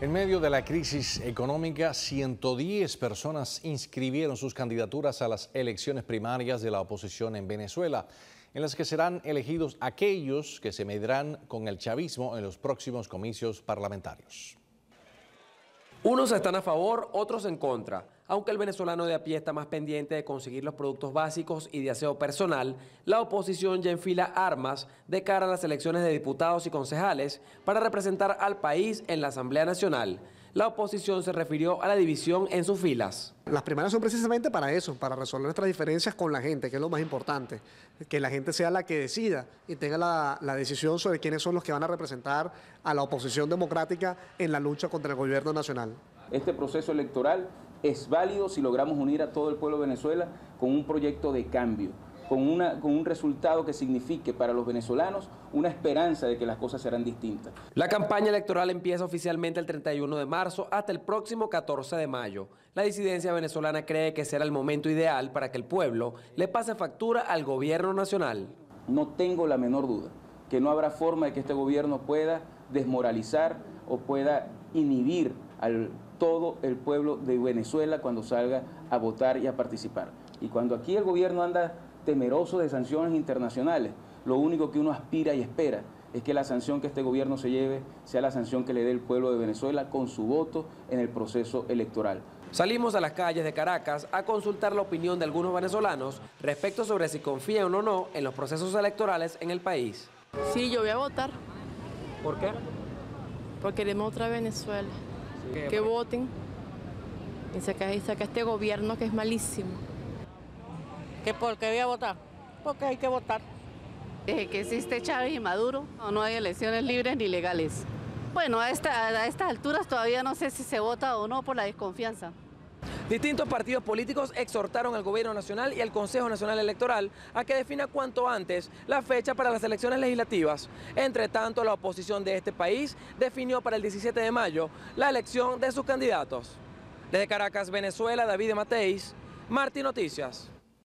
En medio de la crisis económica, 110 personas inscribieron sus candidaturas a las elecciones primarias de la oposición en Venezuela, en las que serán elegidos aquellos que se medirán con el chavismo en los próximos comicios parlamentarios. Unos están a favor, otros en contra. Aunque el venezolano de a pie está más pendiente de conseguir los productos básicos y de aseo personal, la oposición ya enfila armas de cara a las elecciones de diputados y concejales para representar al país en la Asamblea Nacional. La oposición se refirió a la división en sus filas. Las primeras son precisamente para eso, para resolver nuestras diferencias con la gente, que es lo más importante. Que la gente sea la que decida y tenga la, la, decisión sobre quiénes son los que van a representar a la oposición democrática en la lucha contra el gobierno nacional. Este proceso electoral es válido si logramos unir a todo el pueblo de Venezuela con un proyecto de cambio con, una, con un resultado que signifique para los venezolanos una esperanza de que las cosas serán distintas. La campaña electoral empieza oficialmente el 31 de marzo hasta el próximo 14 de mayo. La disidencia venezolana cree que será el momento ideal para que el pueblo le pase factura al gobierno nacional. No tengo la menor duda que no habrá forma de que este gobierno pueda desmoralizar o pueda inhibir al todo el pueblo de Venezuela cuando salga a votar y a participar. Y cuando aquí el gobierno anda temeroso de sanciones internacionales. Lo único que uno aspira y espera es que la sanción que este gobierno se lleve sea la sanción que le dé el pueblo de Venezuela con su voto en el proceso electoral. Salimos a las calles de Caracas a consultar la opinión de algunos venezolanos respecto sobre si confían o no en los procesos electorales en el país. Sí, yo voy a votar. ¿Por qué? Porque queremos otra Venezuela. que voten y saca, y saca este gobierno que es malísimo. ¿Que por qué voy a votar? Porque hay que votar. Desde que existe Chávez y Maduro, no hay elecciones libres ni legales. Bueno, a, esta, a estas alturas todavía no sé si se vota o no por la desconfianza. Distintos partidos políticos exhortaron al Gobierno Nacional y al Consejo Nacional Electoral a que defina cuanto antes la fecha para las elecciones legislativas. Entre tanto, la oposición de este país definió para el 17 de mayo la elección de sus candidatos. Desde Caracas, Venezuela, David Mateis, Martín Noticias.